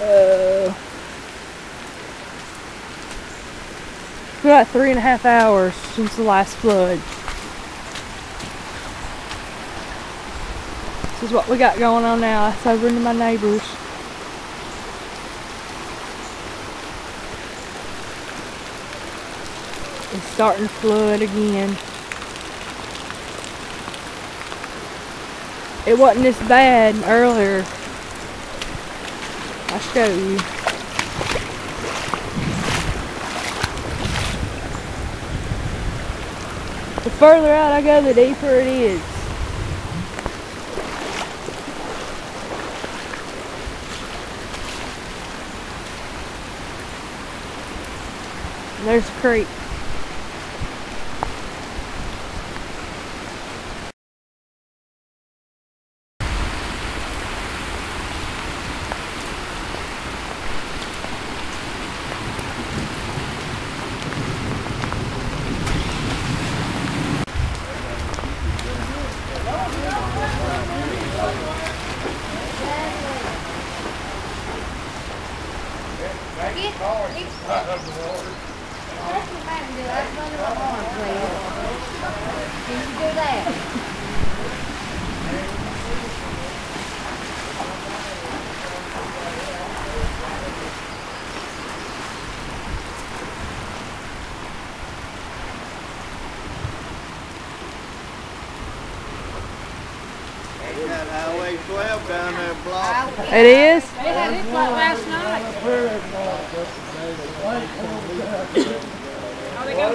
Uh, about three and a half hours since the last flood. This is what we got going on now. That's over into my neighbors. It's starting to flood again. It wasn't this bad earlier. The further out I go, the deeper it is. There's a creek. Can you do that? 12 down there blocked. It is? They had it like last night. Oh, they go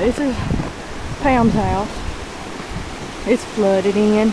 This is Pam's house. It's flooded in.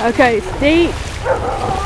Okay, Steve.